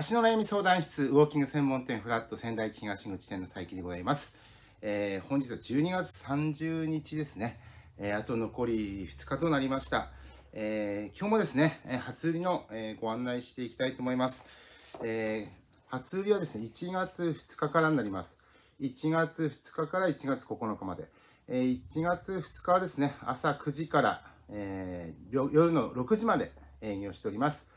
足の悩み相談室、ウォーキング専門店フラット仙台東口店の佐伯でございます。えー、本日は12月30日ですね。えー、あと残り2日となりました。えー、今日もですね、初売りの、えご案内していきたいと思います。え初売りはですね、1月2日からになります。1月2日から1月9日まで。え1月2日はですね、朝9時から、え夜の6時まで営業しております。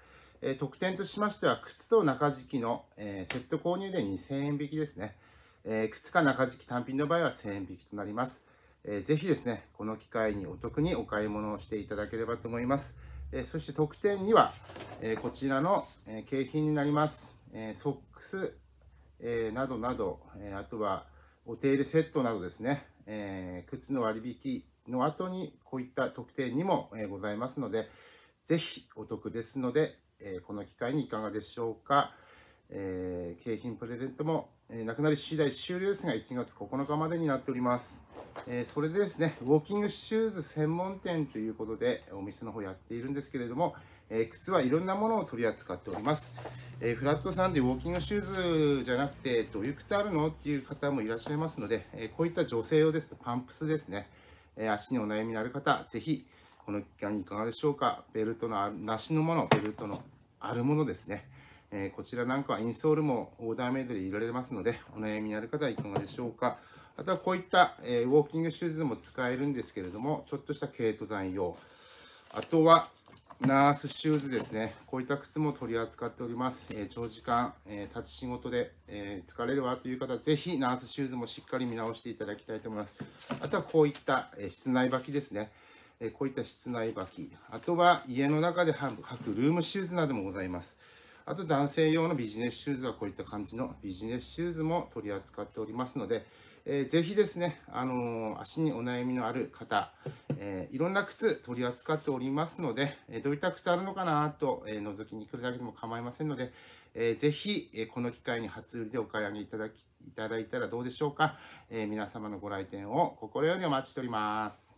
え特典としましては、靴と中敷きの、えセット購入で2000円引きですね。え靴か中敷き単品の場合は1000円引きとなります。えー、ぜひですね、この機会にお得にお買い物をしていただければと思います。えそして特典には、えこちらの、え景品になります。えソックス、えなどなど、えあとはお手入れセットなどですね、え靴の割引の後にこういった特典にも、えございますので、ぜひお得ですので、えこの機会にいかがでしょうか。えー、景品プレゼントも、えー、なくなり次第終了ですが、1月9日までになっております。えー、それでですね、ウォーキングシューズ専門店ということで、お店の方やっているんですけれども、え靴はいろんなものを取り扱っております。えフラットさんでウォーキングシューズじゃなくて、どういう靴あるのっていう方もいらっしゃいますので、えこういった女性用ですと、パンプスですね、え足にお悩みのある方、ぜひ、この期間にいかがでしょうか？ベルトのなしのもの、ベルトのあるものですね。えこちらなんかはインストールもオーダーメイドで入れられますので、お悩みのある方はいかがでしょうか？あとはこういった、えウォーキングシューズでも使えるんですけれども、ちょっとした軽登山用。あとは、ナースシューズですね。こういった靴も取り扱っております。え長時間、え立ち仕事で、え疲れるわという方、ぜひナースシューズもしっかり見直していただきたいと思います。あとはこういった、え室内履きですね。えこういった室内履き。あとは家の中で履くルームシューズなどもございます。あと男性用のビジネスシューズはこういった感じのビジネスシューズも取り扱っておりますので、えー、ぜひですね、あのー、足にお悩みのある方、えー、いろんな靴取り扱っておりますので、えどういった靴あるのかなと、え覗きに来るだけでも構いませんので、えー、ぜひ、えこの機会に初売りでお買い上げいただきいただいたらどうでしょうか、え皆様のご来店を心よりお待ちしております。